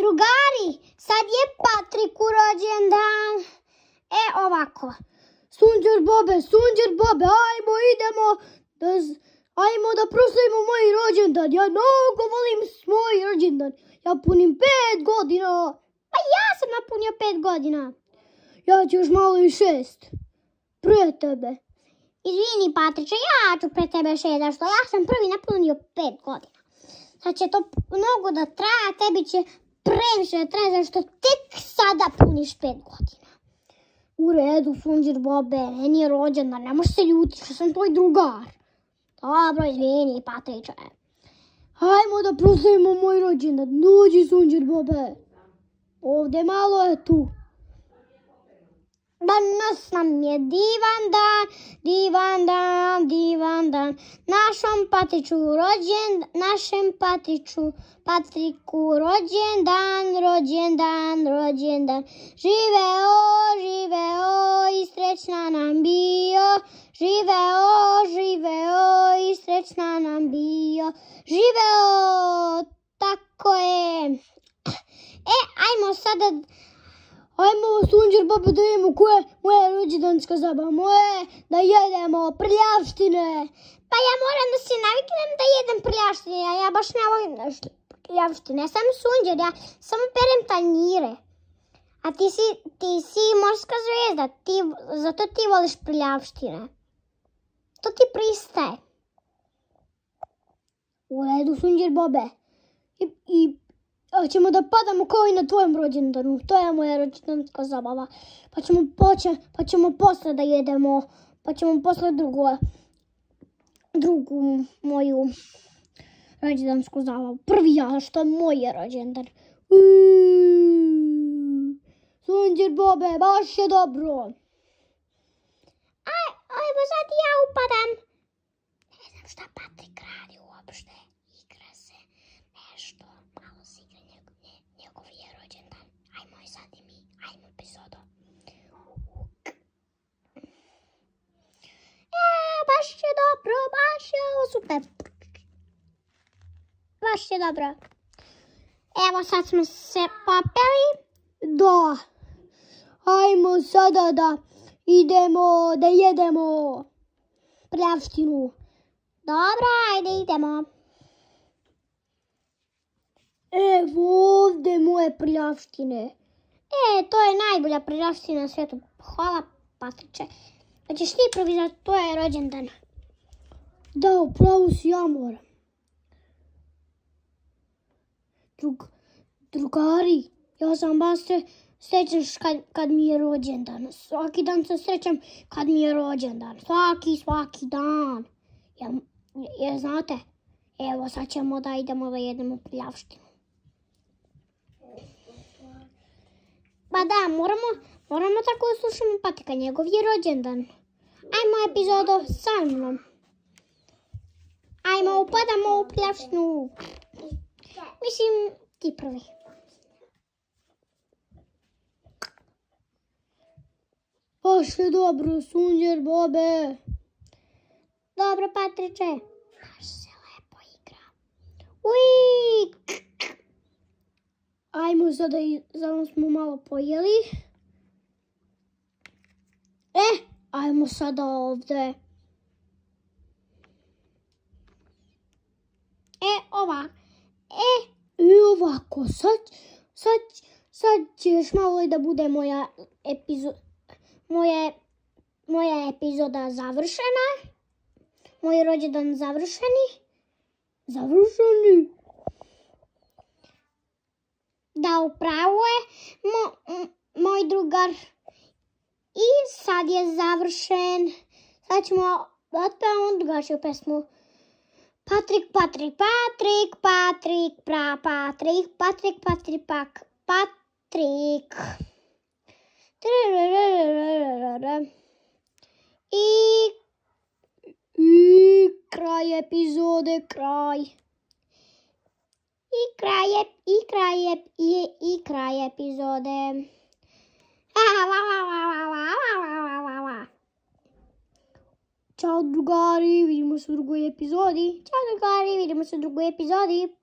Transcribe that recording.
Drugari, sad je Patriku rođendan. E, ovako. Sunđer Bobe, Sunđer Bobe, ajmo idemo da, ajmo da proslavimo moj rođendan. Ja mnogo volim svoj rođendan. Ja punim pet godina. Pa ja sam napunio pet godina. Ja ću još malo i šest. Pre tebe. Izvini Patriče, ja ću pre tebe šest, što ja sam prvi napunio pet godina. Sad će to mnogo da traja, tebi će previše da traja, zašto tek sada puniš pet godina. U redu, Sunđer Bobe, meni je rođendan, ne možeš se ljuti što sam tvoj drugar. Dobro, izvini, Patriče. Hajmo da proslavimo moj rođendan. Dođi, Sunđer Bobe. Ovdje malo je tu. Danas nam je divan dan, divan dan, divan dan. Našom patiču rođen, našem patiču, patriku rođen dan, rođen dan, rođen dan. Živeo, živeo i srećna nam bio. Živeo, živeo i srećna nam bio. Živeo, tako je. E, ajmo sada Ajmo sunđer baba da imamo koje moje rođendanska zabava. Moje da jedemo prljavštine. Pa ja moram da se naviknem da jedem prljavštine. Ja, ja baš ne volim prljavštine. Ja sam sunđer, ja samo perem tanjire. A ti si, ti si morska zvezda, ti, zato ti voliš prljavštine. To ti pristaje. U redu sunđer bobe. I, i ćemo da padamo kao i na tvojem rođendanu. To je moja rođendanska zabava. Pa ćemo, poče, pa ćemo posle da jedemo. Pa ćemo posle drugu, drugu moju rođendansku zabavu. Prvi ja, što je moj rođendan. Sunđer Bobe, baš je dobro. Aj, ajmo sad ja upadam. Ne znam šta Patrik radi uopšte. Igra njegov, njegov je rođendan. Ajmo i sad i mi. Ajmo epizodu. E, baš je dobro, baš je ovo super. Baš je dobro. Evo sad smo se popeli. Da. Ajmo sada da idemo da jedemo prljavštinu. Dobro, ajde idemo. Evo ovdje moje prljavštine. E, to je najbolja prljavština na svijetu. Hvala, Patriče. Da ćeš ti prvi za to je rođendan. Da, upravo si ja moram. Drug, drugari, ja sam baš se kad, mi je rođendan. Svaki dan se srećam kad mi je rođendan. Svaki, svaki dan. Jel znate? Evo sad ćemo da idemo da jedemo pljavštinu. Pa da, moramo, moramo tako da slušamo patika. Njegov je rođendan. Ajmo epizodu sa mnom. Ajmo, upadamo u pljavštinu. Mislim, ti prvi. Baš je dobro, Sunđer Bobe. Dobro, Patriče. Baš se lepo igra. Ui! Ajmo sada, samo smo malo pojeli. E, ajmo sada ovdje. E, ova. E, i ovako, sad, sad, sad će još malo i da bude moja epizoda moje, moja epizoda završena. Moj rođendan završeni. Završeni. Da, upravo je mo, moj drugar. I sad je završen. Sad ćemo da otpevamo drugačiju pesmu. Patrik, Patrik, Patrik, Patrik, pra, Patrik, Patrik, Patrik, pak, Patrik. I, I kraj epizode, kraj. I kraj, i kraj, i, i kraj epizode. Ćao drugari, vidimo se u drugoj epizodi. Ćao drugari, vidimo se u drugoj epizodi.